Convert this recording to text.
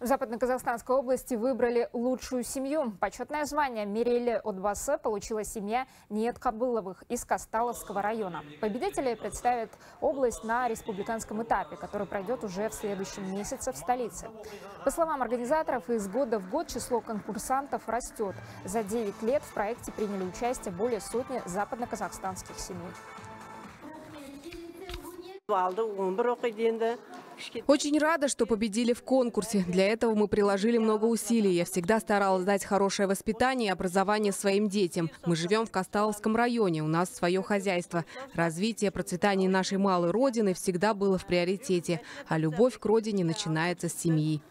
В Западно-Казахстанской области выбрали лучшую семью. Почетное звание Мирели Отбасе получила семья Нет Кобыловых из Касталовского района. Победителей представит область на республиканском этапе, который пройдет уже в следующем месяце в столице. По словам организаторов, из года в год число конкурсантов растет. За 9 лет в проекте приняли участие более сотни западно-казахстанских семей. Очень рада, что победили в конкурсе. Для этого мы приложили много усилий. Я всегда старалась дать хорошее воспитание и образование своим детям. Мы живем в Касталовском районе, у нас свое хозяйство. Развитие, процветание нашей малой родины всегда было в приоритете. А любовь к родине начинается с семьи.